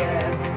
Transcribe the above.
Yeah.